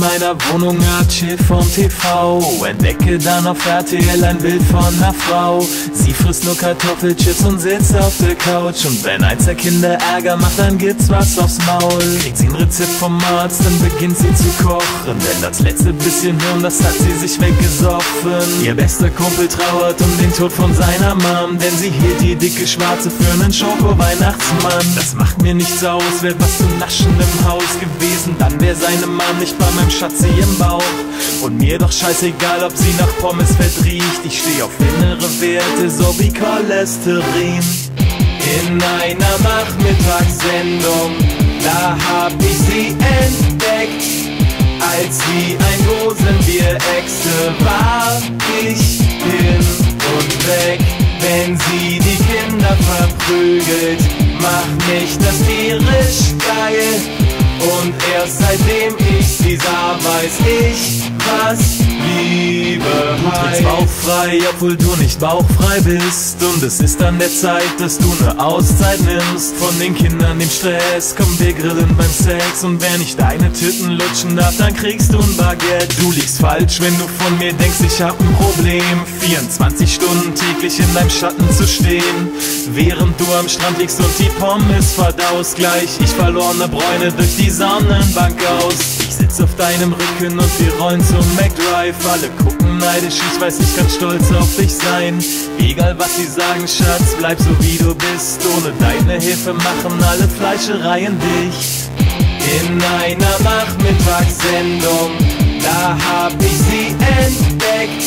der Wohnung ab, chill vom TV. Entdecke dann auf RTL ein Bild von einer Frau. Sie frisst nur Kartoffelchips und sitzt auf der Couch. Und wenn eins der Kinder Ärger macht, dann gibt's was aufs Maul. Kriegt sie ein Rezept vom Arzt, dann beginnt sie zu kochen. Denn das letzte bisschen Hirn, das hat sie sich weggesoffen. Ihr bester Kumpel trauert um den Tod von seiner Mom. Denn sie hielt die dicke Schwarze für einen Schoko-Weihnachtsmann. Das macht mir nichts aus, wär was zu naschen im Haus gewesen. Dann wär seine Mom nicht bei meinem Schatzi im Bauch. Und mir doch scheißegal, ob sie nach Pommesfett riecht. Ich steh auf innere Werte, so wie Cholesterin. In einer Nachmittagssendung, da hab ich sie entdeckt. Als wie ein Dosenbier-Exe war ich hin und weg. Wenn sie die Kinder verprügelt, macht mich das tierisch geil. Und erst seitdem ich sie sah, weiß ich, was bauchfrei, obwohl du nicht bauchfrei bist. Und es ist an der Zeit, dass du ne Auszeit nimmst. Von den Kindern, dem Stress, komm wir grillen beim Sex. Und wenn ich deine Tüten lutschen darf, dann kriegst du ein Baguette. Du liegst falsch, wenn du von mir denkst, ich hab ein Problem. 24 Stunden täglich in deinem Schatten zu stehen. Während du am Strand liegst und die Pommes verdaust. Gleich ich verlorene Bräune durch die Sonnenbank aus. Sitz auf deinem Rücken und wir rollen zum McDrive. Alle gucken neidisch, ich weiß, ich kann stolz auf dich sein. Egal was sie sagen, Schatz, bleib so wie du bist. Ohne deine Hilfe machen alle Fleischereien dicht. In einer Nachmittagssendung, da hab ich sie entdeckt.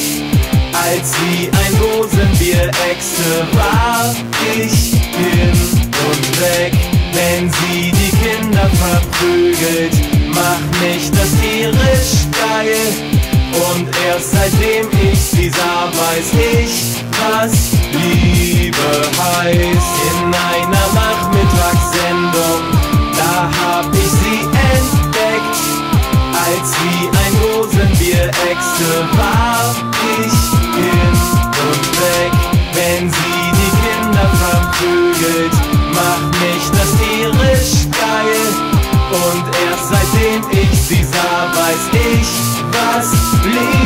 Als wie ein Dosenbier-Exe war ich hin und weg. Wenn sie die Kinder verprügelt, mich das tierisch geil. Und erst seitdem ich sie sah, weiß ich, was Liebe heißt. In einer Nachmittagssendung, da hab ich sie entdeckt. Als wie ein Dosenbier-Exe war ich hin und weg. Wenn sie die Kinder verprügelt, macht mich das tierisch geil. Und ich sie sah, weiß ich, was Liebe